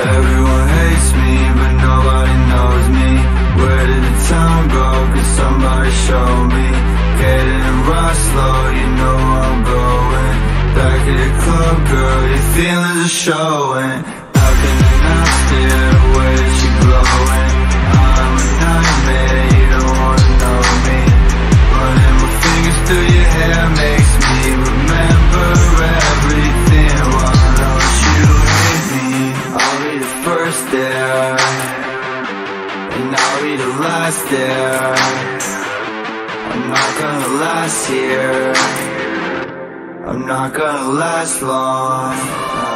Everyone hates me, but nobody knows me Where did the time go? Can somebody show me? Getting right slow, you know I'm going Back at the club, girl, your feelings are showing How can I not steer? The last there. I'm not gonna last here. I'm not gonna last long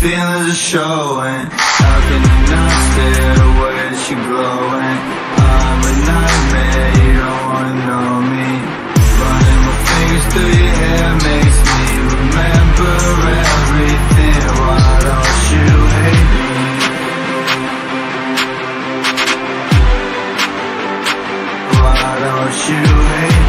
feelings are showing How can I not stare at the way that you're glowing? I'm a nightmare, you don't wanna know me Running my fingers through your hair makes me remember everything Why don't you hate me? Why don't you hate me?